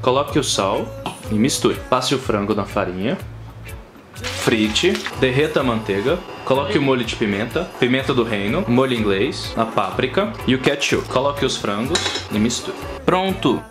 Coloque o sal e misture. Passe o frango na farinha. Frite, derreta a manteiga, coloque o molho de pimenta, pimenta do reino, molho inglês, a páprica e o ketchup. Coloque os frangos e misture. Pronto!